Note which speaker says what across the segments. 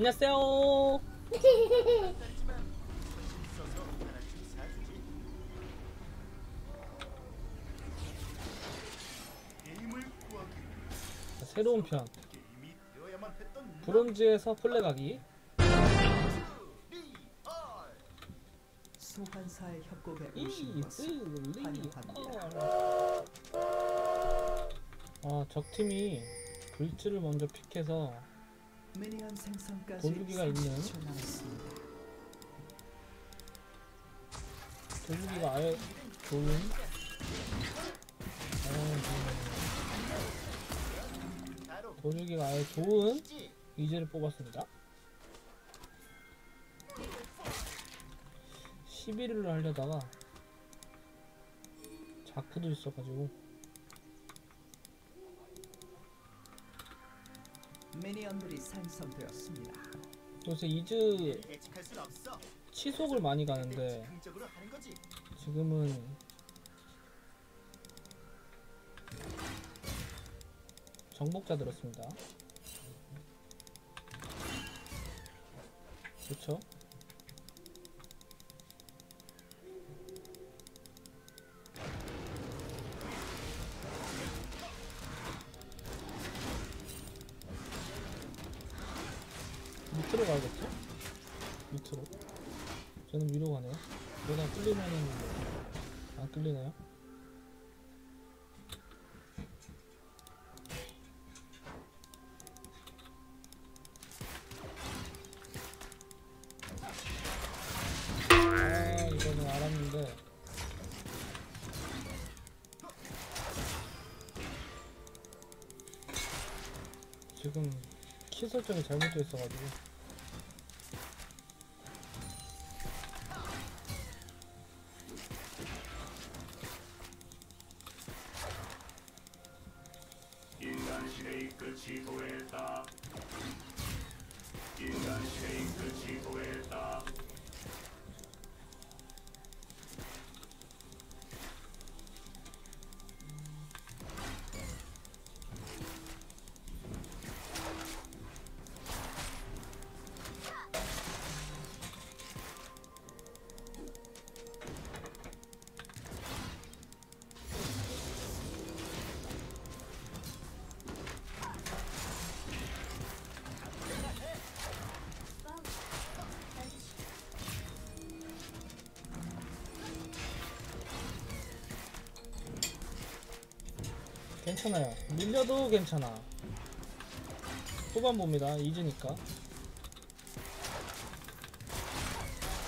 Speaker 1: 안녕하세요. 자, 새로운 편 브론즈에서 플래가기
Speaker 2: 소환사의 협곡에 오신 것을
Speaker 1: 리
Speaker 2: 환영합니다.
Speaker 1: 아 적팀이 불츠를 먼저 픽해서
Speaker 2: 미니언 생성까지
Speaker 1: 도주기가 있는
Speaker 2: 30초 남았습니다.
Speaker 1: 도주기가 아예 좋은 어, 도주기가 아예 좋은 이제를 뽑았습니다. 11일을 하려다가 자크도 있어가지고
Speaker 2: 미니언들이 생성되었습니다.
Speaker 1: 요새 이즈. 치속을 많이 가는데
Speaker 3: 거지.
Speaker 1: 지금은 정복자 들었습니다. 그렇죠? 안 끌리나요? 아 이거는 알았는데 지금 키 설정이 잘못되어 있어가지고
Speaker 4: 인간 시대의 끝이 도했다. 인간 시대의 끝이 도했다.
Speaker 1: 괜찮아요. 밀려도 괜찮아. 후반 봅니다. 이즈니까.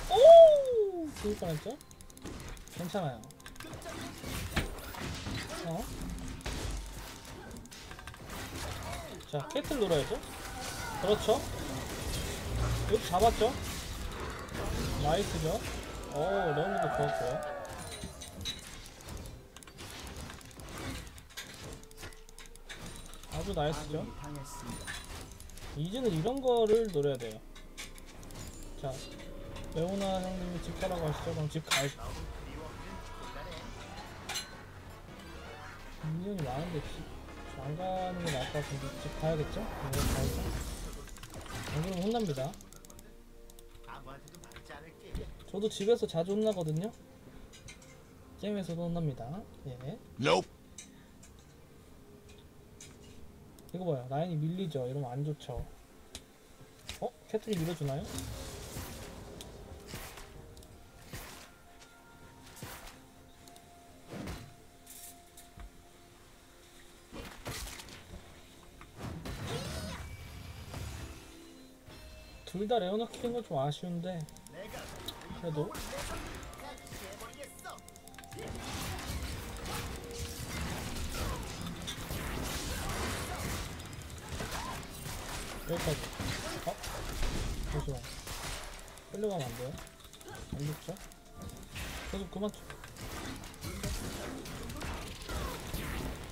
Speaker 1: 오! 죽을 뻔했죠? 괜찮아요. 어? 자, 캐틀 놀아야죠. 그렇죠. 여기 잡았죠? 나이스죠? 오, 너무도 좋았고요. 아주 nice죠? 이제는 이런 거를 노려야 돼요. 자, 레오나 형님이 집 가라고 하시죠? 그럼 집 가야죠. minion이 많은데 집 안 가는 게 나을 것 같은데 집 가야겠죠? 네, 가야죠. 안 그러면 혼납니다. 저도 집에서 자주 혼나거든요. 게임에서도 혼납니다. 예.
Speaker 4: Nope.
Speaker 1: 이거 봐요. 라인이 밀리죠. 이러면 안 좋죠. 어? 캐틀이 밀어주나요? 둘 다 레오나 키는 건 좀 아쉬운데 그래도 여기까지. 어? 잠시만. 끌려가면 안 돼요? 안 죽죠? 계속 그만 쳐.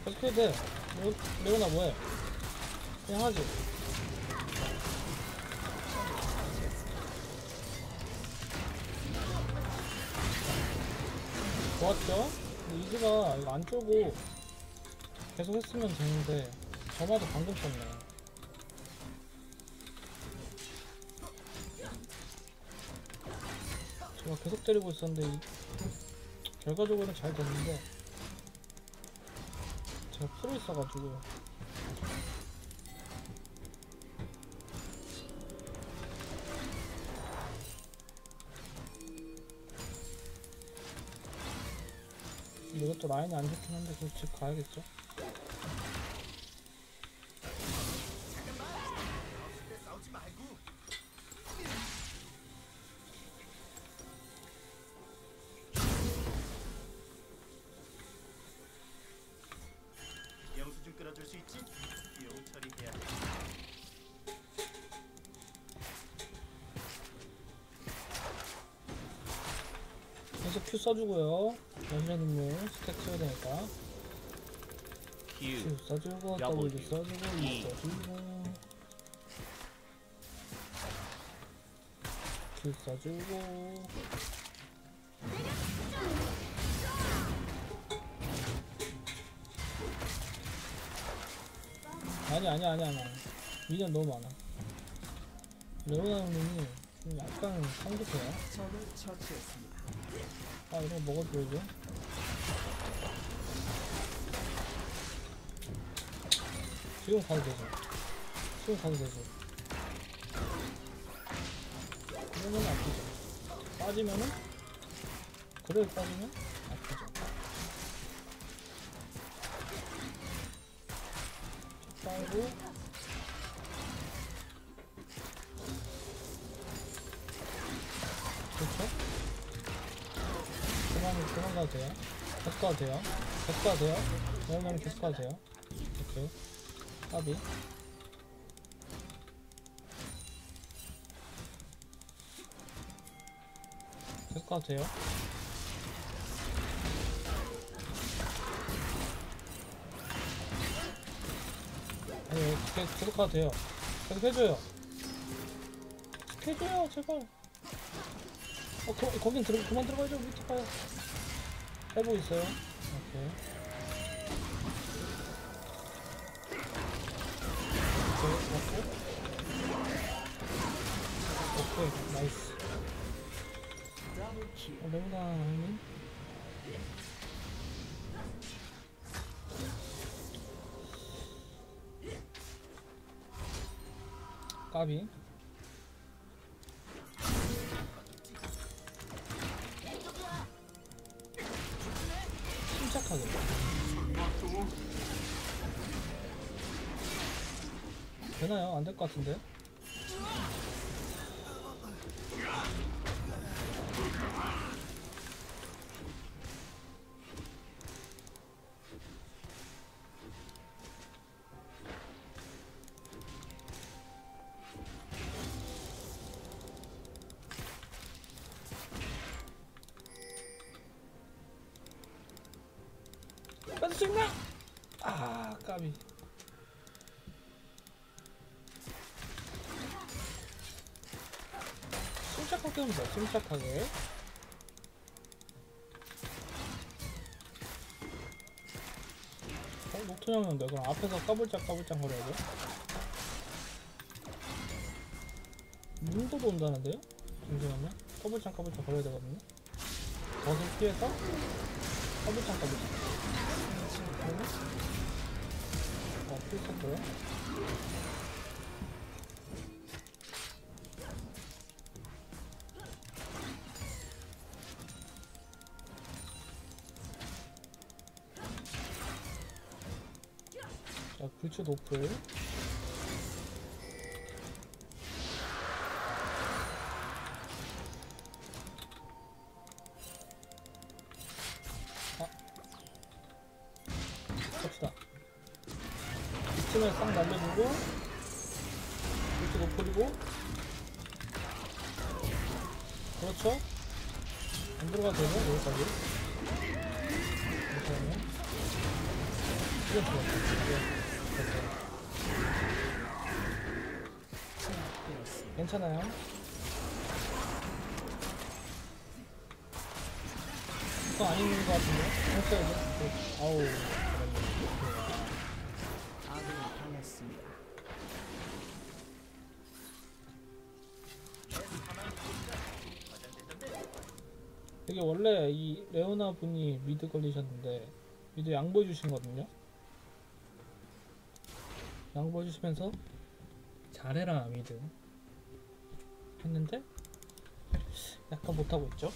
Speaker 1: 계속 해도 돼. 레오, 레오나 뭐해? 그냥 하지. 좋았죠? 근데 이즈가 이거 안 쪼고 계속 했으면 되는데 저마도 방금 썼네. 제가 계속 때리고 있었는데 이, 결과적으로는 잘 됐는데 제가 풀어 있어가지고 이것도 라인이 안 좋긴 한데 그집 가야겠죠? 써주고요. 연신의 스택 써야 되니까.
Speaker 5: Q.
Speaker 1: Q 써주고
Speaker 5: W,
Speaker 1: W. 써주고 E.
Speaker 5: E.
Speaker 1: 써주고. Q 써주고. 아니 아니 아니 아니 미련 너무 많아. 레오나 형님이 좀 약간 성급해요.
Speaker 2: 적을 처치했습니다.
Speaker 1: 아 이런 거 먹어줘야죠? 지금 가도 되죠? 지금 가도 되죠? 그러면 아프죠. 빠지면은? 그래 빠지면 아프죠. 빨고. 그렇죠 그만 그만 가도 돼요. 계속 가도 돼요. 계속 가도 돼요. 왜냐면 계속 가도 돼요. 오케이. 까비. 계속 가도 돼요. 아니 왜 계속, 계속 가도 돼요. 계속 해줘요. 해줘요 제발. 어, 거, 거긴 들어, 그만 들어가야죠. 밑에 가요. 해보고 있어요. 오케이. 어. 까비. 침착하게. 되나요? 안 될 것 같은데? 침착하게. 어, 내가 그럼 앞에서 까불짝 까불짝 거려야 돼? 문도도 온다는데요? 잠시만요. 까불짝 까불짝 거려야 되거든요. 덫을 피해서 까불짝 까불짝. 어, 피했었고요. 자, 불츠 노플. 아. 갑시다. 이쯤에 싹 날려주고, 불츠 노플이고, 그렇죠? 안 들어가도 되네, 여기까지. 이렇게 하면. 이건 좋았 괜찮아요. 그거 아닌 것 같은데? 그, 아우.
Speaker 2: 아군이 당했습니다.
Speaker 1: 되게 원래 이 레오나 분이 mid 걸리셨는데 mid 양보해 주신 거거든요. 양보 해 주시면서 잘해라 mid. 했는데 약간 못하고 있죠.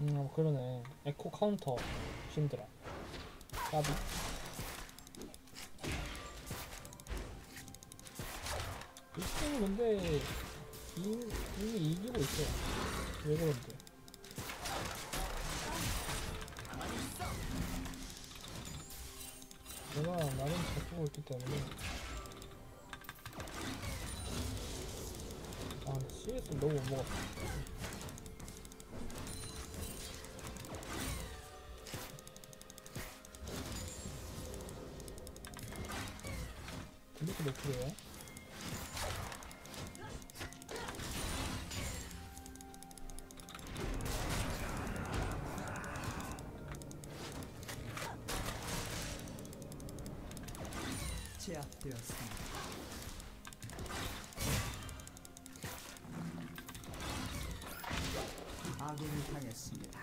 Speaker 1: 음 어, 그러네. 에코 카운터. 힘들어. 까비. 이 팀은 근데 이, 이미 이기고 있어요. 왜 그런데 내가 나름 잘 보고 있기 때문에. 아 CS 너무 못 먹었다
Speaker 2: 되었습니다. 아군이 당했습니다.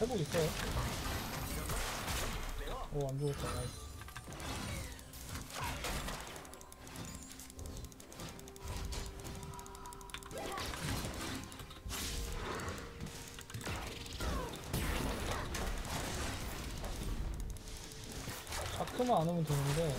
Speaker 1: 회복 있어요? 오 안 죽었다 나이스 자크만 안 오면 되는데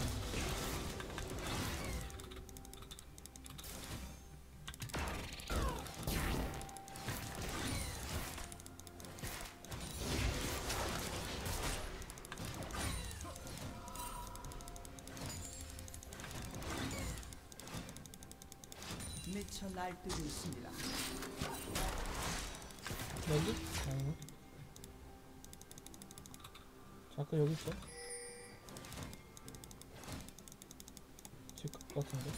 Speaker 2: 미쳐 날뛰고 있습니다.
Speaker 1: 여기? 아니네 자크 여기 있어 같은데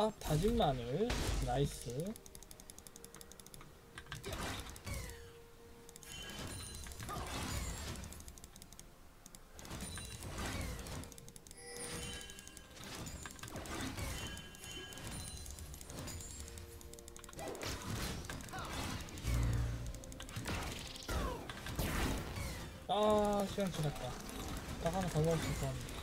Speaker 1: 아 다진 마늘. 나이스. 아 시간 지났다 딱 하나 더 먹었을 것 같네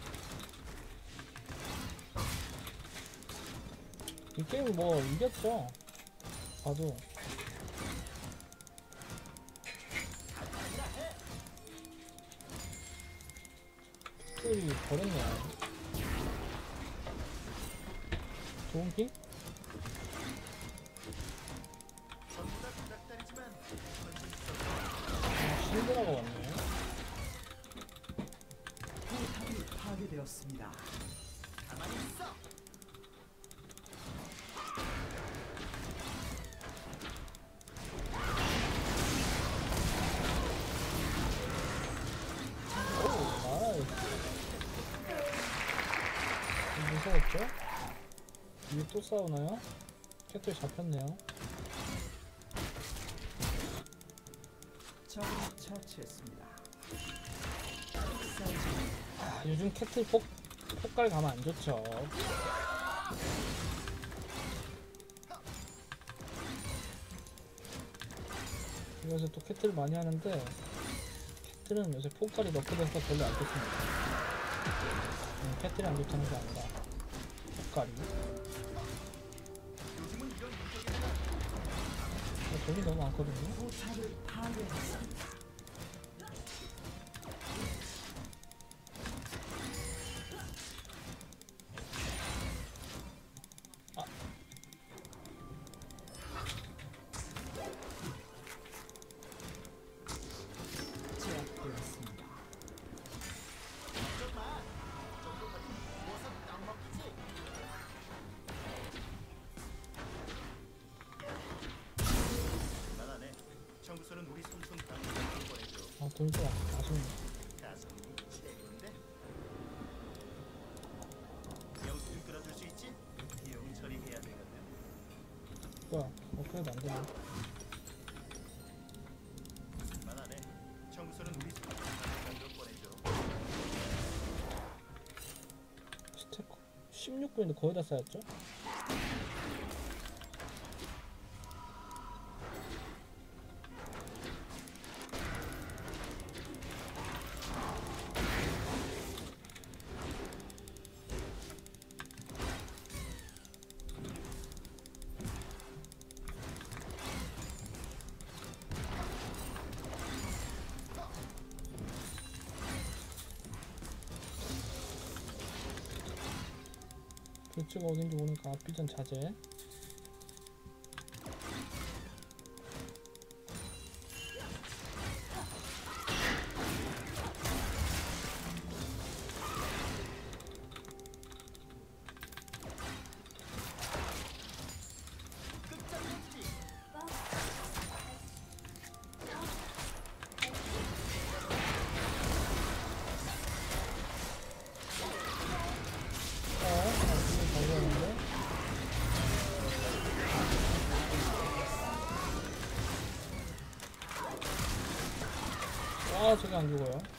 Speaker 1: 이 게임 뭐 이겼죠. 봐도 픽들이 버렸네. 좋은 아, 신드라가 왔네.
Speaker 2: 포탑이 파괴되었습니다.
Speaker 3: 가만히 있어.
Speaker 1: 또 싸우나요? 캐틀 잡혔네요 아, 요즘 캐틀 폭, 폭갈 가면 안 좋죠. 요새 또 캐틀 많이 하는데 캐틀은 요새 폭발이 넣게 돼서 별로 안 좋습니다. 음, 캐틀이 안 좋다는 게 아니라 폭발이 돈이 너무 많거든요. 뭐야, 업그레이드 안 되네. 스테커 16분인데 거의 다 쌓였죠? 어딘지 모르니까 앞비전 자제. 아, 저게 안 죽어요.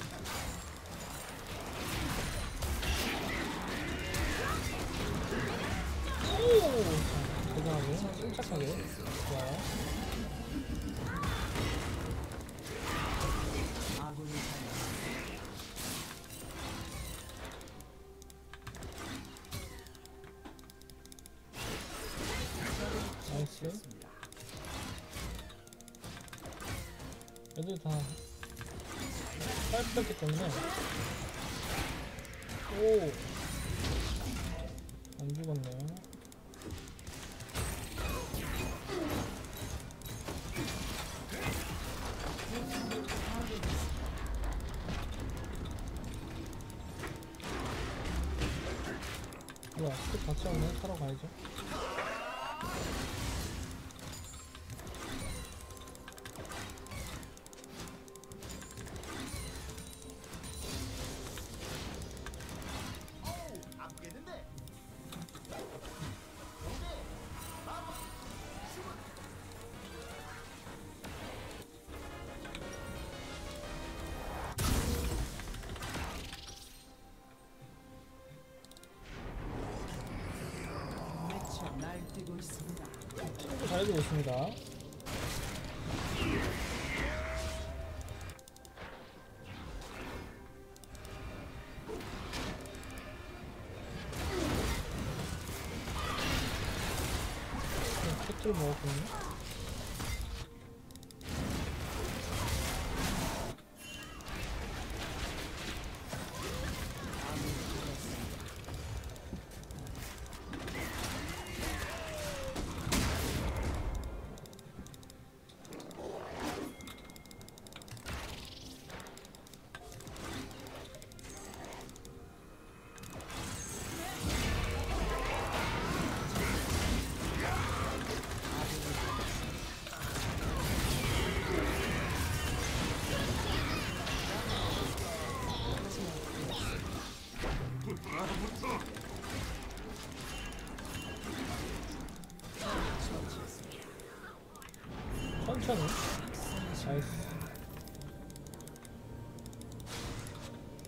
Speaker 1: 빨렸기 때문에 오! 안 죽었네요. 뭐야, 스택 같이 없네? 사러 가야죠. 잘해주고 있습니다. 캐트를 먹었군요. 천천히. 나이스.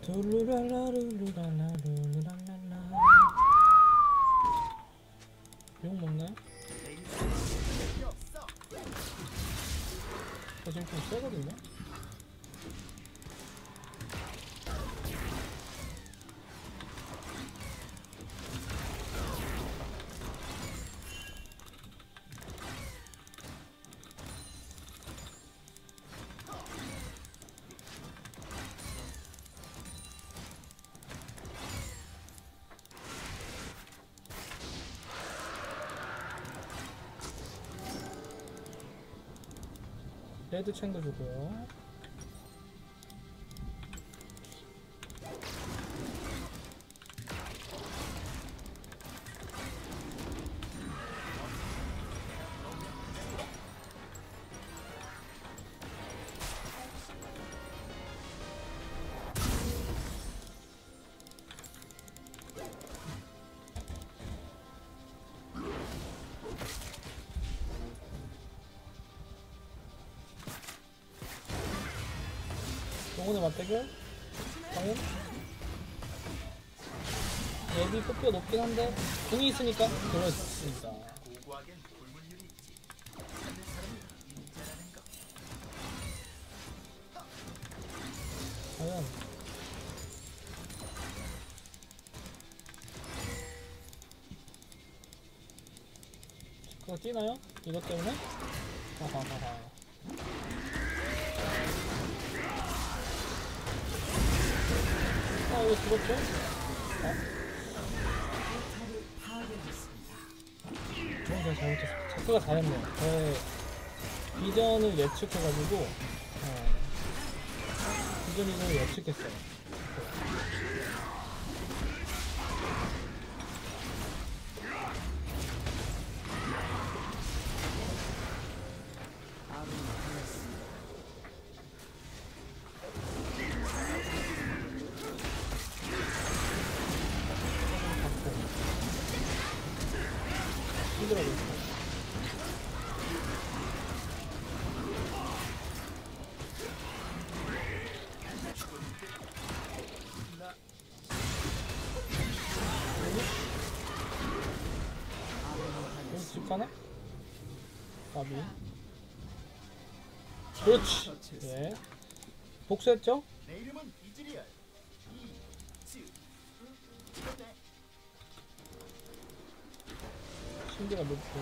Speaker 1: 룰루랄라룰루랄라룰루랄랄라. 욕 먹나요? 저 지금 좀 세거든요? 레드 챙도 주고요. 영혼의 맞대결? 과연? 예비 뽑기가 높긴 한데 궁이 있으니까
Speaker 3: 사람이 인자라는 것.
Speaker 1: 과연 그거 뛰나요? 이것 때문에? 하하하하 아 이거 죽었죠? 저는 제가 잘못했어요 자크가 잘했네요 저의 비전을 예측해가지고 어, 비전 이전을 예측했어요 가나? 까비. 그렇지. 예 복수했죠? 신기가 높고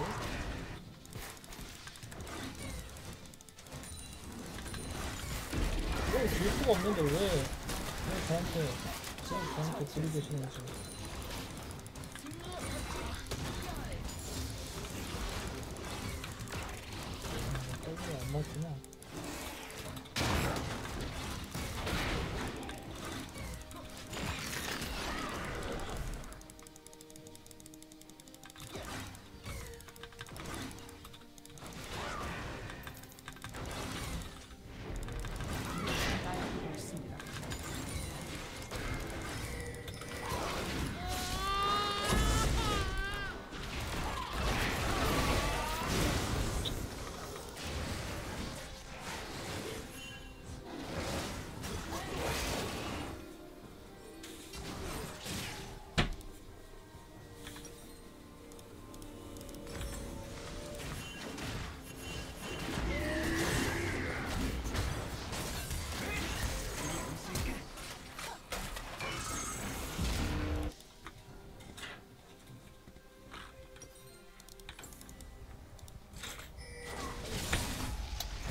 Speaker 1: 이걸 줄 수가 없는데 왜, 왜 저한테 왜 저한테 들이 계시는지 안 맞구나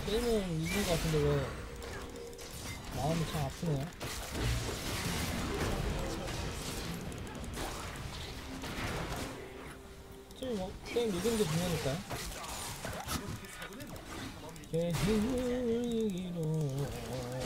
Speaker 1: 게임은 이긴 것 같은데 왜 마음이 참 아프네요. 어차피 뭐 게임 이기는 게 중요하니까요. 게임으로 뭐야?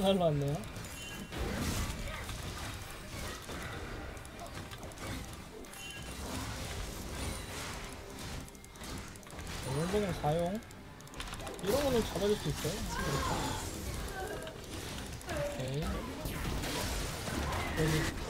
Speaker 1: 전화로 왔네요. 원본을 사용. 이런 거는 잡아줄 수 있어요. 오케이. 여기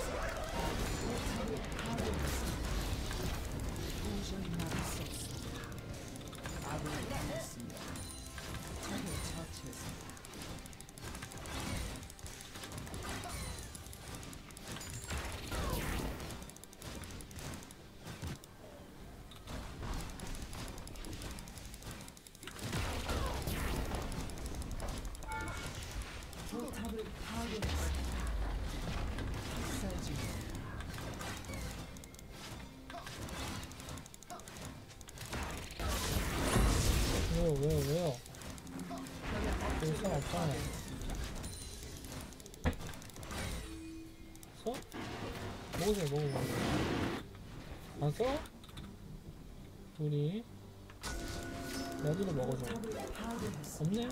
Speaker 1: 왜요 사람 없잖아. 써? 먹으세요 먹어 먹어. 안 써? 우리 레드도 먹어줘. 없네?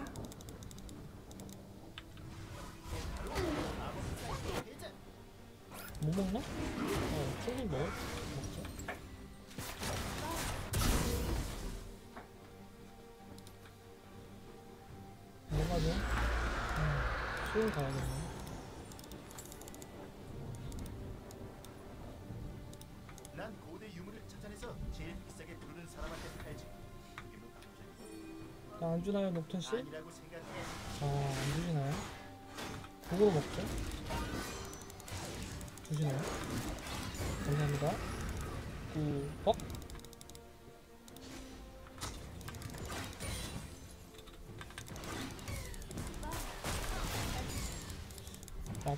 Speaker 1: 뭐 먹나? 어, 저기 먹, 먹자. 아, 수영 가야겠네.
Speaker 6: 난 고대 유물을 찾아내서 제일 비싸게 부르는 사람한테 팔지. 뭐 문제
Speaker 1: 나안 주나요, 녹턴 씨?
Speaker 6: 아니라고 생각해.
Speaker 1: 아, 안 주시나요? 고구로 먹죠? 주시나요? 감사합니다. 구벅.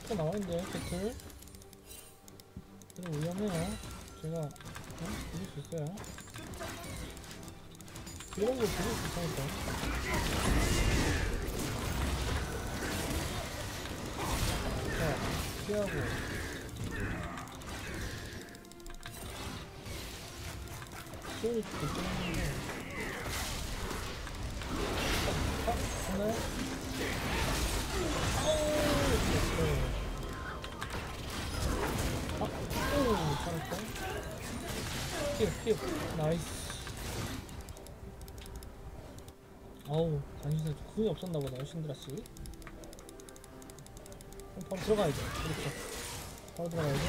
Speaker 1: 앞에 나와있는데, 배틀. 좀 위험해요. 제가, 어? 부릴 수 있어요. 이런 거 부릴 수 있다니까. 자, 피하고. 소리 듣는데. 아, 하나요? 오, 잘했다. 피어, 피어. 나이스. 아우, 단신사 궁이 없었나 보다, 신드라씨. 그럼 바로 들어가야죠. 이렇게. 바로 들어가야죠.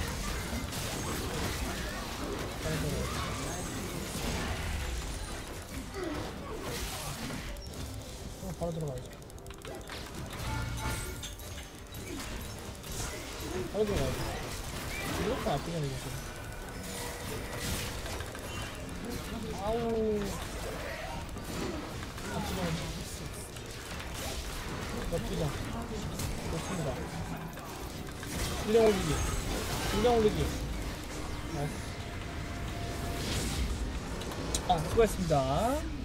Speaker 1: 바로 들어가야죠. 어, 바로 들어가야죠. 바로 들어가야죠. 무조건 아프잖아, 이거 아우. 엽기장. 좋습니다. 일량 올리기. 일량 올리기. 나이스. 아, 수고했습니다.